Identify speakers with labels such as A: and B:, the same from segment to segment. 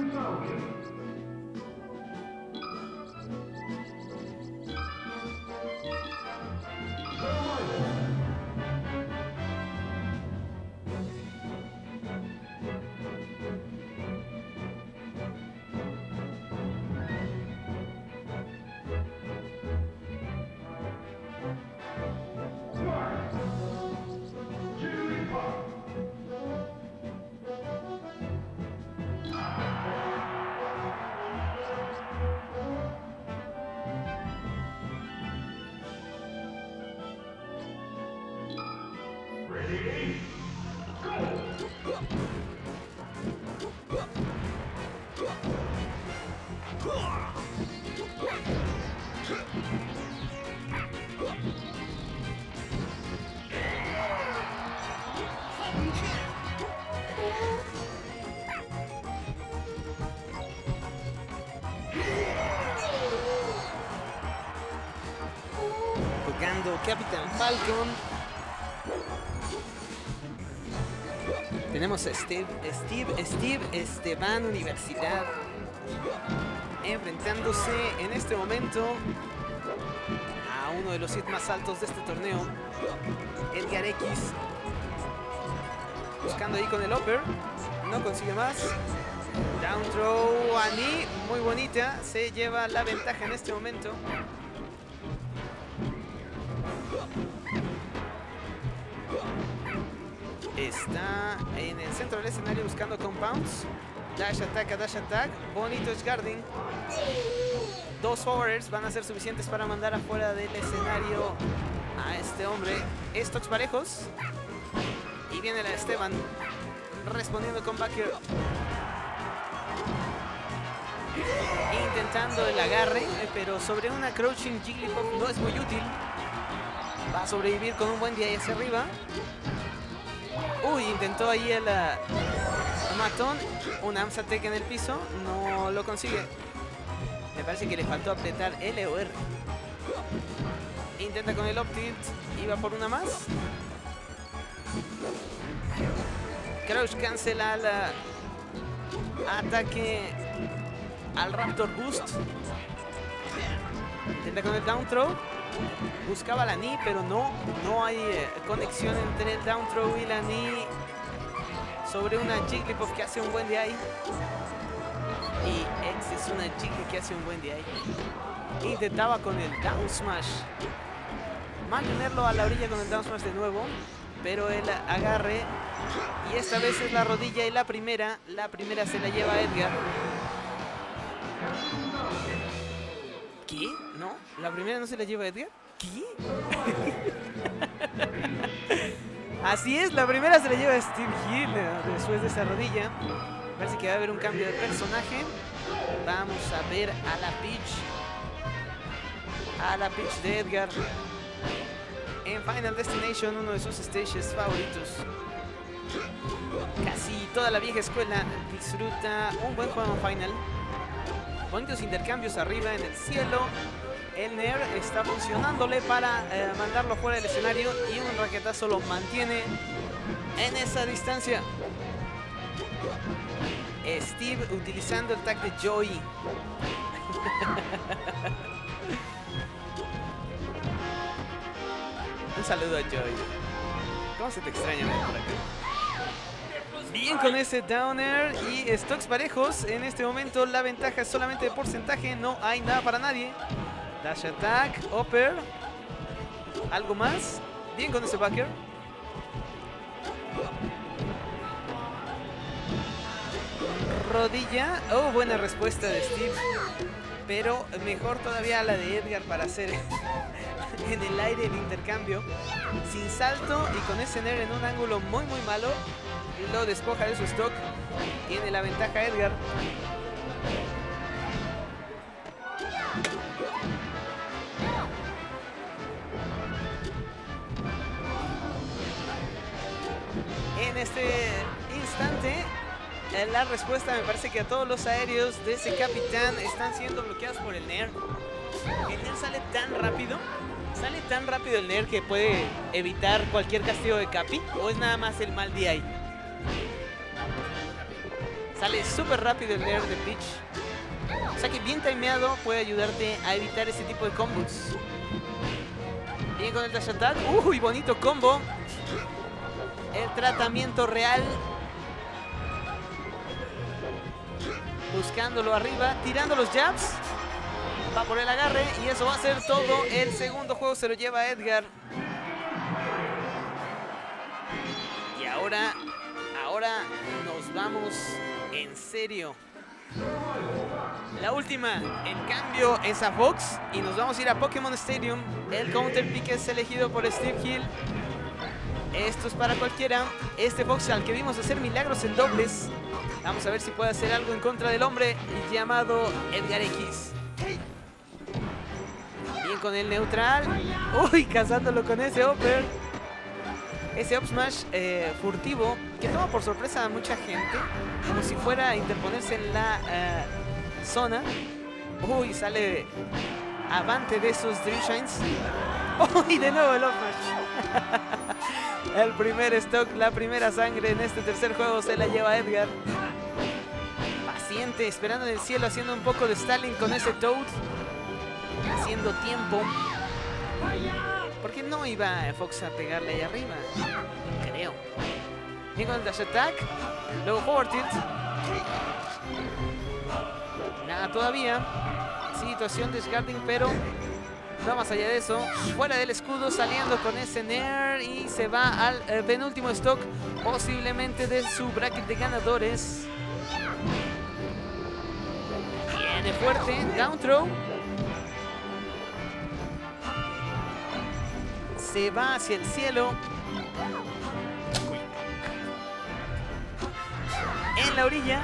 A: America. Tocando Capitán Falcon. Tenemos a Steve, Steve, Steve Esteban Universidad enfrentándose en este momento a uno de los hits más altos de este torneo, Edgar X. Buscando ahí con el upper, no consigue más. Down throw Ani, muy bonita, se lleva la ventaja en este momento. Está en el centro del escenario buscando compounds. Dash attack a dash attack. Bonito es guarding. Dos forwards van a ser suficientes para mandar afuera del escenario a este hombre. Stocks parejos. Y viene la Esteban respondiendo con backer. Intentando el agarre, pero sobre una crouching Jigglypuff no es muy útil. Va a sobrevivir con un buen día hacia arriba. Uy, intentó ahí el uh, matón. Un Amsatec en el piso. No lo consigue. Me parece que le faltó apretar L o R. Intenta con el up tilt. Iba por una más. Crouch cancela el uh, ataque al Raptor Boost. Intenta con el down throw. Buscaba la knee, pero no, no hay eh, conexión entre el down throw y la knee sobre una Jigglypuff que hace un buen día. Y X es una Jiggly que hace un buen día. Intentaba con el down smash mantenerlo a la orilla con el down smash de nuevo, pero el agarre y esta vez es la rodilla y la primera, la primera se la lleva Edgar. ¿Qué? ¿No? ¿La primera no se la lleva Edgar? ¿Qué? Así es, la primera se la lleva Steve Hill eh, después de esa rodilla. Parece que va a haber un cambio de personaje. Vamos a ver a la Peach. A la Peach de Edgar. En Final Destination, uno de sus stages favoritos. Casi toda la vieja escuela disfruta un buen juego en Final. Bonitos intercambios arriba en el cielo. El Nair está funcionándole para eh, mandarlo fuera del escenario y un raquetazo lo mantiene en esa distancia. Steve utilizando el tag de Joey. un saludo a Joey. ¿Cómo se te extraña por acá? Bien con ese downer y stocks parejos. En este momento la ventaja es solamente de porcentaje. No hay nada para nadie. Dash attack, upper. ¿Algo más? Bien con ese backer. Rodilla. Oh, buena respuesta de Steve. Pero mejor todavía la de Edgar para hacer en el aire el intercambio. Sin salto y con ese Nair en un ángulo muy muy malo. Lo despoja de su stock. Tiene la ventaja Edgar. En este instante, eh, la respuesta me parece que a todos los aéreos de ese capitán están siendo bloqueados por el Nair. El Nair sale tan rápido, sale tan rápido el Nair que puede evitar cualquier castigo de Capi, o es nada más el mal día ahí. Sale súper rápido el air de Peach. O sea que bien timeado puede ayudarte a evitar ese tipo de combos. Bien con el dash attack. Uy, bonito combo. El tratamiento real. Buscándolo arriba, tirando los jabs. Va por el agarre y eso va a ser todo. El segundo juego se lo lleva Edgar. Y ahora, ahora nos vamos en serio. La última, en cambio, es a Fox y nos vamos a ir a Pokémon Stadium. El counter pick es elegido por Steve Hill. Esto es para cualquiera. Este Fox al que vimos hacer milagros en dobles. Vamos a ver si puede hacer algo en contra del hombre llamado Edgar X. Bien con el neutral. Uy, cazándolo con ese upper. Ese up smash eh, furtivo que toma por sorpresa a mucha gente. Como si fuera a interponerse en la eh, zona. Uy, sale avante de esos Dream Shines. Uy, de nuevo el up smash. el primer stock, la primera sangre en este tercer juego se la lleva Edgar. Paciente, esperando en el cielo, haciendo un poco de Stalin con ese Toad. Haciendo tiempo. Porque no iba Fox a pegarle ahí arriba. Creo. Con el dash attack. Luego forward tilt. Nada todavía. Situación de Discarding, pero no más allá de eso. Fuera del escudo, saliendo con ese Nair. Y se va al eh, penúltimo stock, posiblemente de su bracket de ganadores. Viene fuerte. Down throw. Se va hacia el cielo. En la orilla.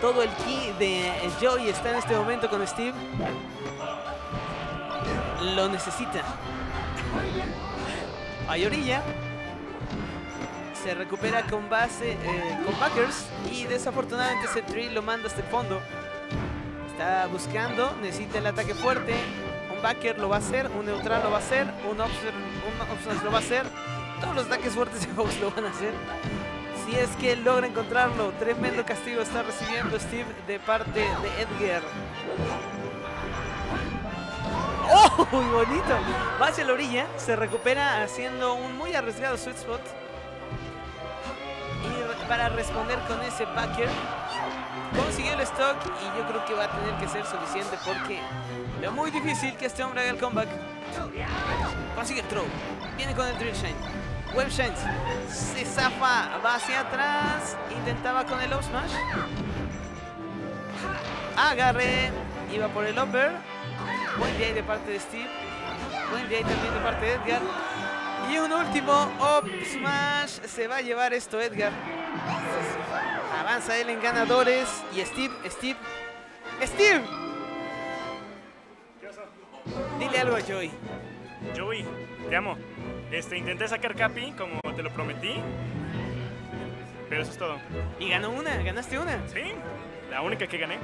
A: Todo el ki de Joy está en este momento con Steve. Lo necesita. Hay orilla se recupera con base, eh, con backers y desafortunadamente ese tree lo manda hasta el fondo. Está buscando, necesita el ataque fuerte. Un backer lo va a hacer, un neutral lo va a hacer, un option, lo va a hacer. Todos los ataques fuertes de Fox lo van a hacer. Si es que logra encontrarlo, tremendo castigo está recibiendo Steve de parte de Edgar. ¡Oh! Muy bonito. Va hacia la orilla, se recupera haciendo un muy arriesgado sweet spot para responder con ese backer. Consiguió el stock y yo creo que va a tener que ser suficiente porque lo muy difícil que este hombre haga el comeback. Consigue el throw. Viene con el drill shine. Web shines. Se zafa. Va hacia atrás. Intentaba con el up smash. Agarre. Iba por el upper. Buen day de parte de Steve. Buen day también de parte de Edgar. Y un último up smash. Se va a llevar esto Edgar. Avanza él en ganadores. Y Steve, Steve. ¡Steve! Dile algo a Joey.
B: Joey, te amo. Este, intenté sacar Capi como te lo prometí. Pero eso es todo.
A: Y ganó una, ganaste una.
B: Sí, la única que gané.